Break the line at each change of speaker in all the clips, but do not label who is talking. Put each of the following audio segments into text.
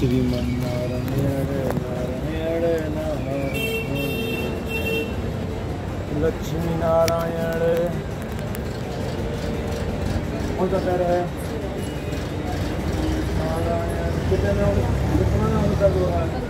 श्रीमन्नारायण नारायण लक्ष्मी नारायण कौन सा पैर है नारायण कितने में कितना में दो है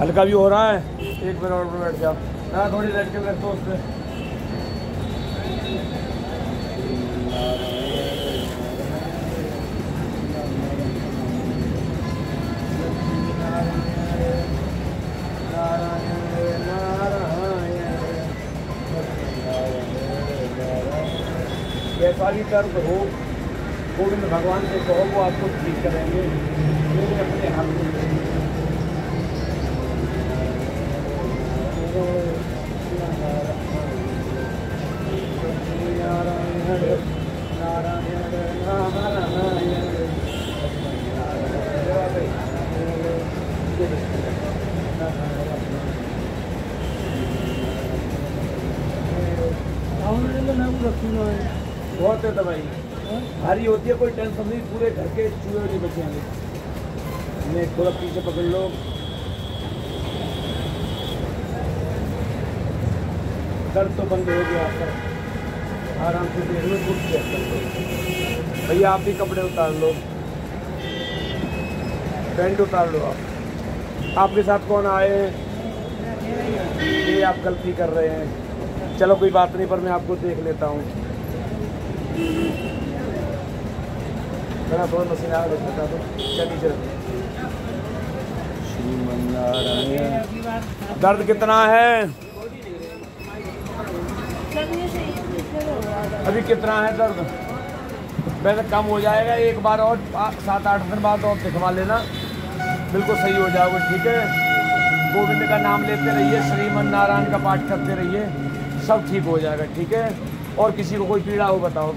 हल्का भी हो रहा है। एक मिनट, और बैठ जाओ ना थोड़ी रेड के रख दो उस पर दर्द हो गोविंद भगवान से कहो, वो आपको ठीक करेंगे। मेरे अपने हाथ में बहुत है दवाई। भारी होती है, कोई टेंशन नहीं, पूरे घर के चूहे नहीं बचेंगे मैं थोड़ा पीछे पकड़ लो। दर्द तो बंद हो गया आपका। आराम से देख लो कुछ चेक कर लो। भैया आप भी कपड़े उतार लो। पेंट उतार लो आप। आपके साथ कौन आए? ये आप गलती कर रहे हैं। चलो कोई बात नहीं पर मैं आपको देख लेता हूँ। थोड़ा मशीन आ रहा बता दो। चलिए चलो दर्द कितना है? अभी कितना है दर्द वैसे कम हो जाएगा एक बार और सात आठ दिन बाद और दिखवा लेना। बिल्कुल सही हो जाओगे ठीक है? गोविंद का नाम लेते रहिए श्रीमन नारायण का पाठ करते रहिए सब ठीक हो जाएगा ठीक है? और किसी को कोई पीड़ा हो बताओ।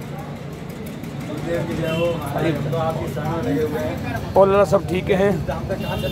और लड़ा सब ठीक है?